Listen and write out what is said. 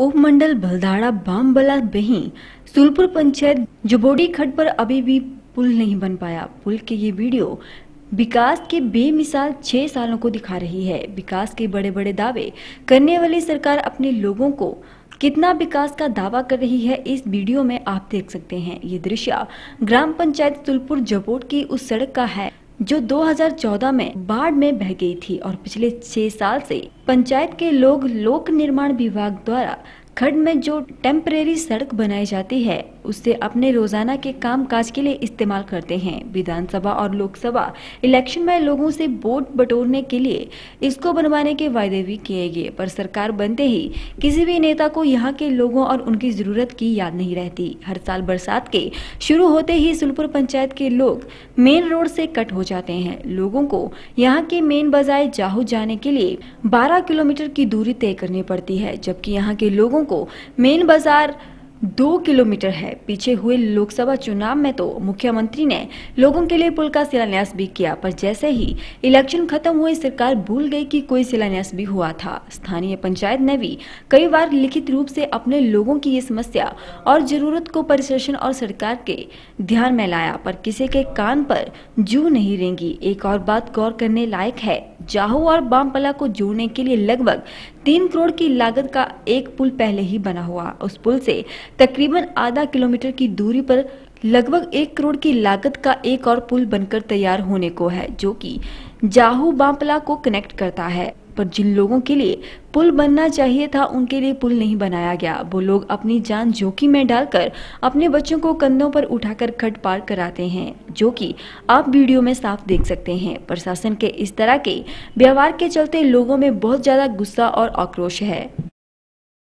उपमंडल भलदाड़ा बामबला, बही सुलपुर पंचायत, जुबोडी खड पर अभी भी पुल नहीं बन पाया। पुल के ये वीडियो विकास के बेमिसाल छह सालों को दिखा रही है। विकास के बड़े बड़े दावे करने वाली सरकार अपने लोगों को कितना विकास का दावा कर रही है, इस वीडियो में आप देख सकते हैं। ये दृश्य ग्राम पंचायत तुलपुर जबोट की उस सड़क का है। जो 2014 में बाढ़ में बह गई थी और पिछले छह साल से पंचायत के लोग लोक निर्माण विभाग द्वारा खड में जो टेम्परेरी सड़क बनाई जाती है उससे अपने रोज़ाना के काम काज के लिए इस्तेमाल करते हैं। विधानसभा और लोकसभा इलेक्शन में लोगों से वोट बटोरने के लिए इसको बनवाने के वायदे भी किए गए, पर सरकार बनते ही किसी भी नेता को यहाँ के लोगों और उनकी ज़रूरत की याद नहीं रहती। हर साल बरसात के शुरू होते ही सुलपुर पंचायत के लोग मेन रोड से कट हो जाते हैं। लोगों को यहाँ के मेन बाज़ार जाहू जाने के लिए 12 किलोमीटर की दूरी तय करनी पड़ती है, जबकि यहाँ के लोगों को। मेन बाज़ार दो किलोमीटर है। पीछे हुए लोकसभा चुनाव में तो मुख्यमंत्री ने लोगों के लिए पुल का शिलान्यास भी किया, पर जैसे ही इलेक्शन खत्म हुए, सरकार भूल गई कि कोई शिलान्यास भी हुआ था। स्थानीय पंचायत ने भी कई बार लिखित रूप से अपने लोगों की ये समस्या और ज़रूरत को प्रशासन और सरकार के ध्यान में लाया, पर किसी के कान पर जू नहीं रेंगी। एक और बात गौर करने लायक है जाहू और बामपला को जोड़ने के लिए लगभग तीन करोड़ की लागत का एक पुल पहले ही बना हुआ। उस पुल से तकरीबन आधा किलोमीटर की दूरी पर लगभग एक करोड़ की लागत का एक और पुल बनकर तैयार होने को है, जो कि जाहू बामपला को कनेक्ट करता है। पर जिन लोगों के लिए पुल बनना चाहिए था, उनके लिए पुल नहीं बनाया गया। वो लोग अपनी जान जोखिम में डालकर अपने बच्चों को कंधों पर उठाकर खट पार कराते हैं, जो कि आप वीडियो में साफ़ देख सकते हैं। प्रशासन के इस तरह के व्यवहार के चलते लोगों में बहुत ज़्यादा गुस्सा और आक्रोश है।